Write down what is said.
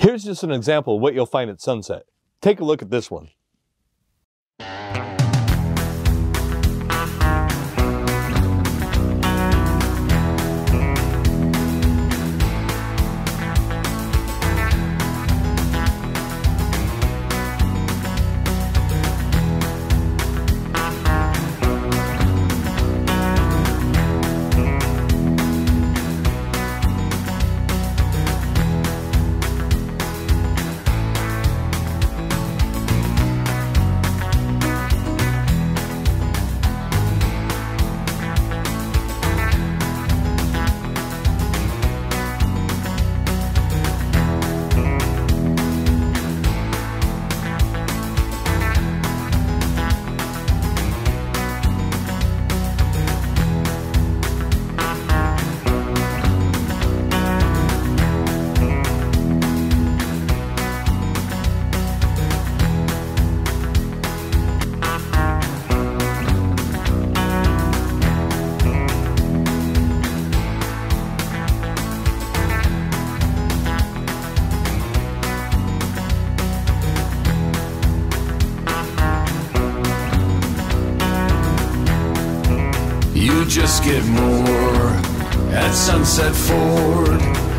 Here's just an example of what you'll find at sunset. Take a look at this one. You just get more at Sunset Ford.